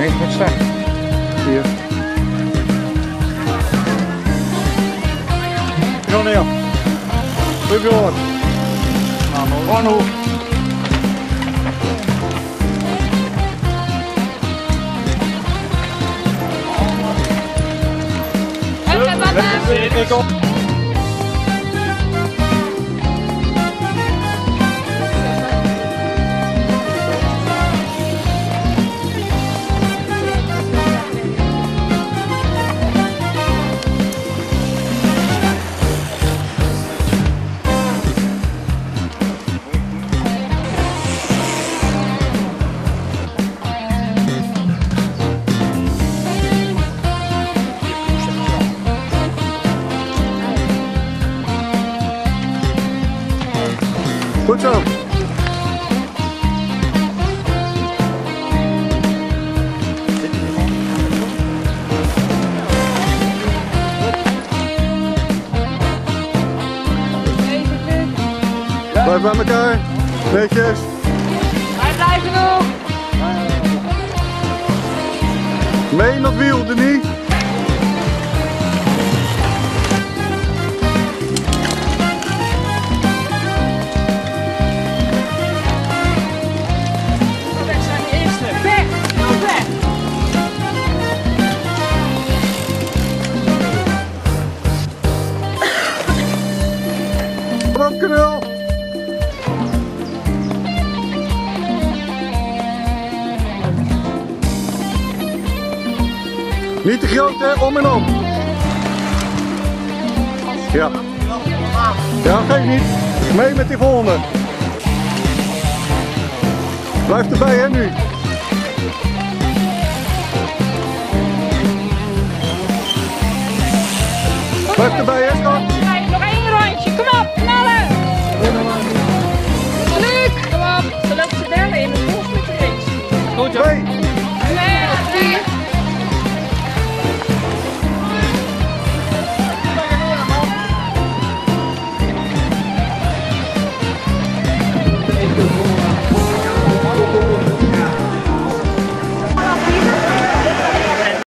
Nee, met start. Hier. 0 one. Hyvin. Anu. Hyvä, hyvä. Goed zo. Blijf bij elkaar. Netjes. Wij blijven nog! Mee dat wiel, Denis. Niet te groot, hè? Om en om. Ja. Ja, geef niet. Mee met die volgende. Blijf erbij, hè, nu. Blijf erbij.